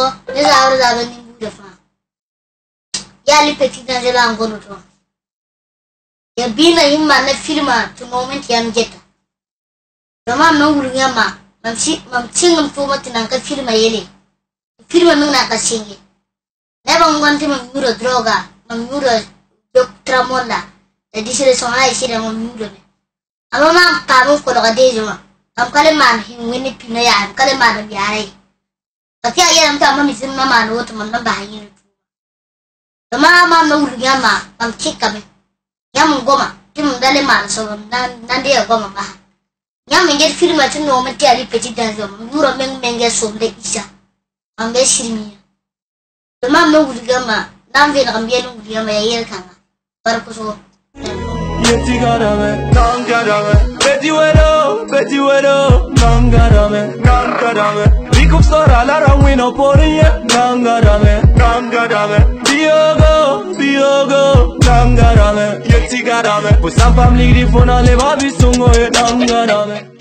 ko ne za aru da ganin bude fa ya lipe tina jela an gono to ya bina himma na firma to moment ya mjeta zama man wurin yamma mamci mamcin ngam to matinan ka firma yele firma nun na kasinge ne ban gonti mam yuro droga mam yuro dok tramola. da disere son ai sile mam yuro me amma ma pamu ko daga dejo ma am kale man hin wini pina ya am kale ma da biare Tapi ayah nam ta mami sin mama no to man ba yin tu. Dama ma na wuri yamma, mam kikame. Yam goma, tim dale man so nan nan de goma ba. Yam nge firma tin no mati ali petit dans zo, yuro meng menge so de isa. Am be shirmi. Dama na wuri yamma, nan ve na kambe no wuri yamma ya yer kanga. Bar ko so. Garame, nan garame Beti wero, beti wero Nan garame, nan garame Siku sorala wino porinye Nangarame, nangarame. Diogo, Diogo, nangarame Yeti garame Bu san pamligri fona leva bisungo ye Nangarame.